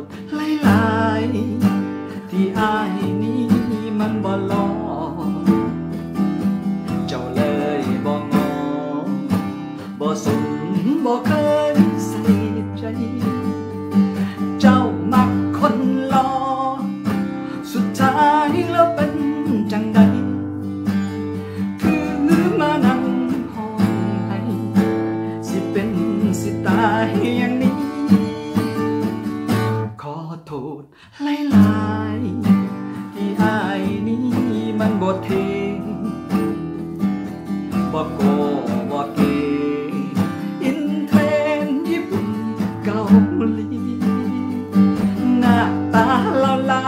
ษหลายๆที่อายนี้มันบ่ลอเจ้าเลยบ่งอบ่สนบ่เคยใส่ใจ เจ้ามักคนลอ สุดท้ายแล้วเป็นจังใดคือมานังห้องให้สิเป็นสิตายอย่างนี้ នឹងបទធីបកោបកគេអ៊ីនត្រេនយីពុកោមលីណាតាឡោឡោ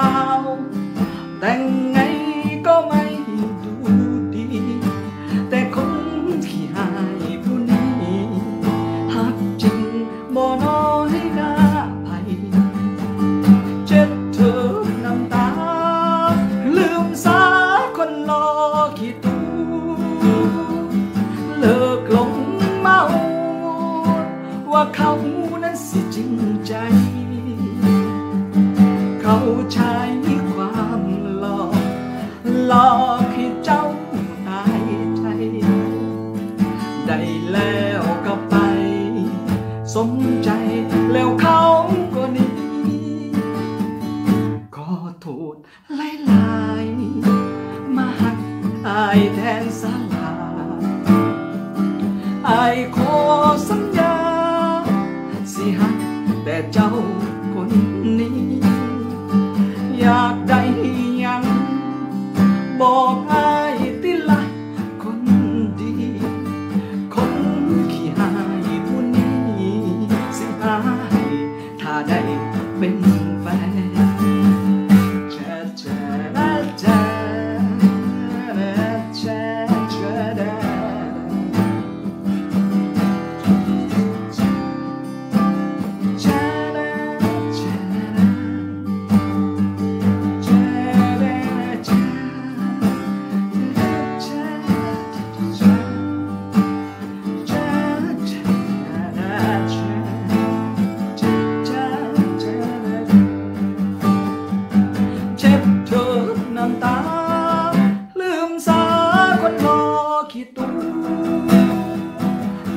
តែងៃក៏មិនទូទីតែគង់ជាហើយពុនីហាក់ជិងបនោរីកាផៃ เขานั้นสิจริงใจ เขาใช้ความหลอกหลอกให้เจ้าตายใจ ได้แล้วก็ไป สมใจแล้วเขาก็หนีก็ถูดหลายๆมาหักอายแทนสลาอายขอสัญญาสิหัก เจ้าคนนี้ อยากได้ยัง บอกอายติละคนดี คนขี้หายผู้นี้สิหายถ้าได้เป็น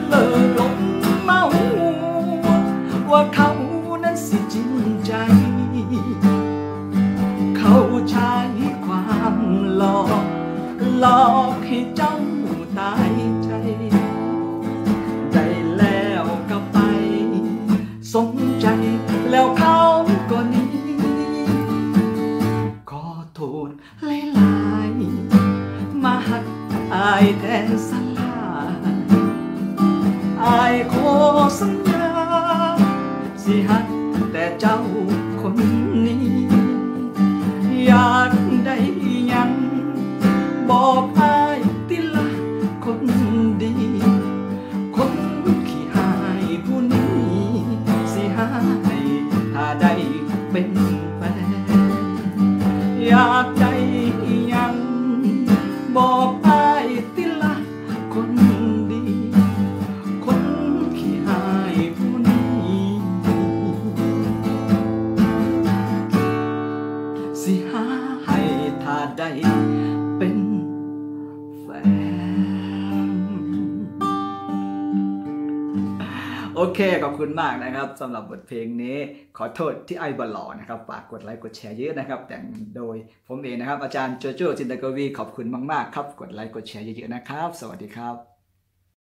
เลิกหลงเมาว่าเขานั้นสิจริงใจ เขาใช้ความหลอกหลอกให้เจ้าตายใจได้แล้วก็ไป สมใจแล้วเขาก็หนีขอโทษหลายๆมาหักอายแทนสลา อายขอสัญญา สิหักแต่เจ้า โอเค ขอบคุณมากนะครับสำหรับบทเพลงนี้ ขอโทษที่ไอ้บอลลอนะครับฝากกดไลค์กดแชร์เยอะนะครับ แต่งโดยผมเองนะครับ อาจารย์โจโจจินตกวีขอบคุณมาก ๆ ครับ กดไลค์กดแชร์เยอะๆนะครับ สวัสดีครับ